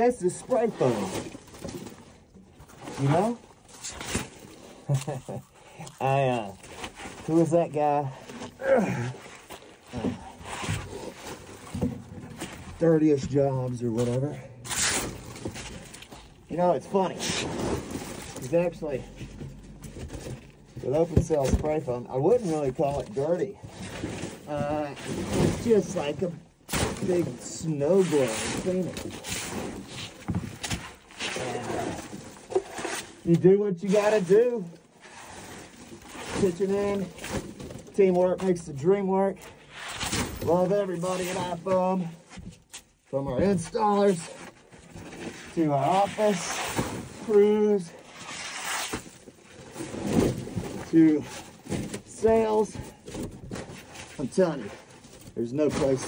This the spray foam. You know? I, uh, that guy? Dirtiest jobs or whatever. You know, it's funny. He's actually, with open cell spray foam, I wouldn't really call it dirty. Uh, it's just like a big snow blower you do what you gotta do. Pitching in, teamwork makes the dream work. Love everybody at iFoam, from our installers to our office crews to sales. I'm telling you, there's no place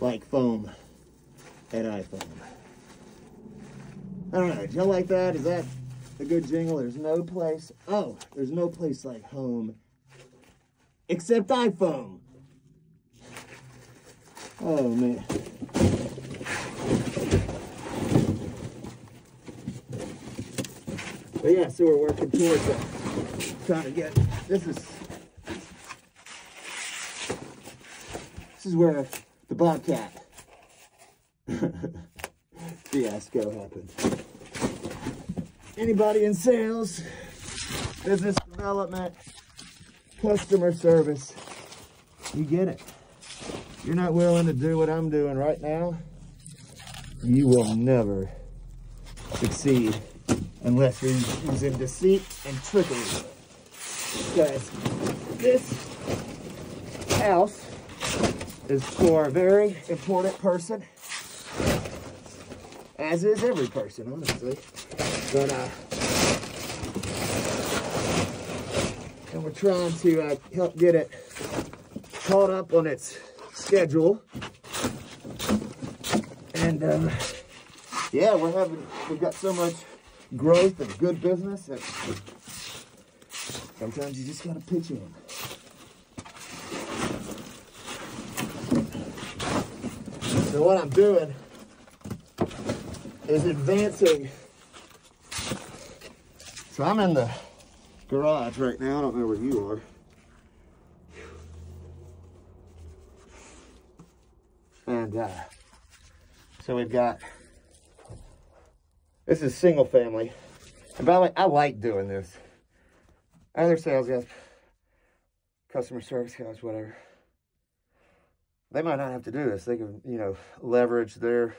like foam at iFoam. I don't know, do y'all like that? Is that a good jingle? There's no place, oh, there's no place like home except iFoam. Oh man. But yeah, so we're working towards it. Trying to get, this is, this is where the Bobcat fiasco happened. Anybody in sales, business development, customer service, you get it. You're not willing to do what I'm doing right now, you will never succeed unless you're using deceit and trickery. Because this house is for a very important person, as is every person, honestly. But, uh, and we're trying to uh, help get it caught up on its schedule. And, um, yeah, we're having, we've got so much growth and good business that sometimes you just gotta pitch in. So what I'm doing is advancing. So I'm in the garage right now. I don't know where you are. And uh, so we've got, this is single family. And by the way, I like doing this. Other sales guys, customer service guys, whatever. They might not have to do this. They can, you know, leverage their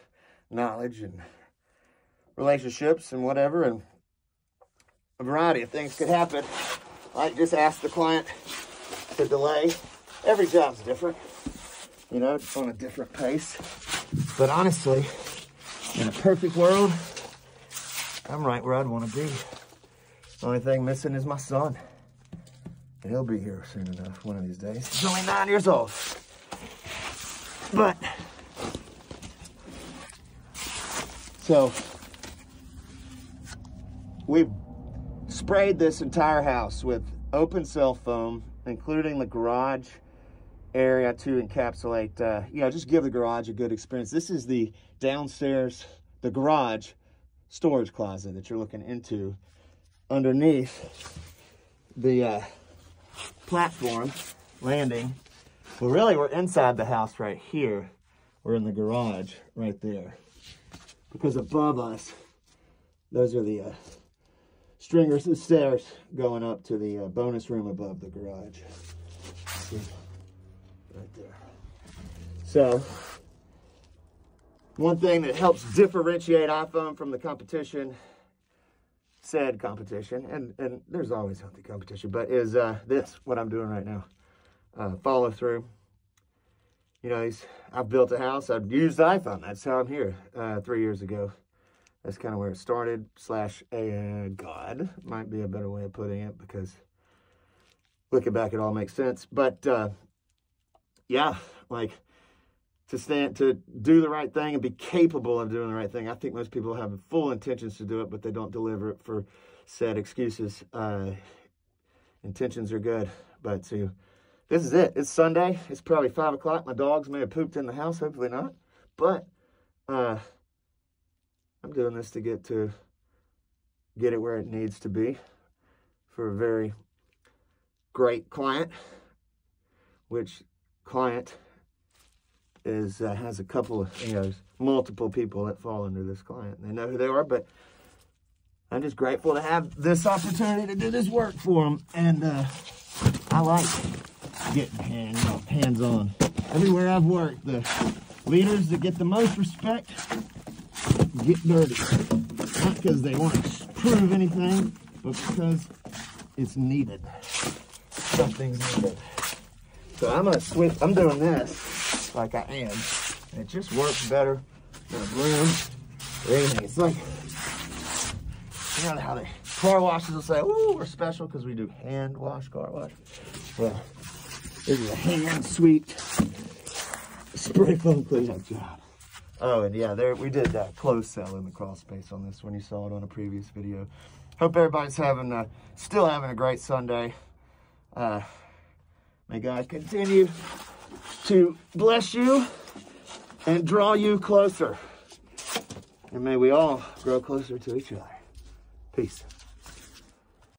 knowledge and relationships and whatever. And a variety of things could happen. Like just ask the client to delay. Every job's different you know, it's on a different pace. But honestly, in a perfect world, I'm right where I'd want to be. The only thing missing is my son. And he'll be here soon enough, one of these days. He's only nine years old. But, so, we sprayed this entire house with open cell foam, including the garage area to encapsulate, uh, you know, just give the garage a good experience. This is the downstairs, the garage storage closet that you're looking into underneath the uh, platform landing. Well, really, we're inside the house right here. We're in the garage right there. Because above us, those are the uh, stringers, the stairs going up to the uh, bonus room above the garage. See? right there. So, one thing that helps differentiate iFoam from the competition, said competition, and, and there's always healthy competition, but is uh, this, what I'm doing right now. Uh, follow through. You know, I've built a house, I've used iFoam. that's how I'm here uh, three years ago. That's kind of where it started, slash, God, might be a better way of putting it, because looking back, it all makes sense. But uh, yeah, like to stand to do the right thing and be capable of doing the right thing. I think most people have full intentions to do it, but they don't deliver it for said excuses. Uh, intentions are good, but to this is it. It's Sunday. It's probably five o'clock. My dogs may have pooped in the house. Hopefully not. But uh, I'm doing this to get to get it where it needs to be for a very great client, which client is uh, has a couple of you know multiple people that fall under this client. They know who they are, but I'm just grateful to have this opportunity to do this work for them, and uh, I like getting hand, hands on. Everywhere I've worked, the leaders that get the most respect get dirty, not because they want to prove anything, but because it's needed. Something's needed. So I'm gonna switch. I'm doing this like I am. And it just works better than a broom or anything. It's like you know how they car washes will say, "Ooh, we're special because we do hand wash car wash." Well, this is a hand sweep spray foam cleanup job. Oh, and yeah, there we did that close cell in the crawl space on this one. You saw it on a previous video. Hope everybody's having, uh, still having a great Sunday. Uh, may God continue to bless you and draw you closer. And may we all grow closer to each other. Peace.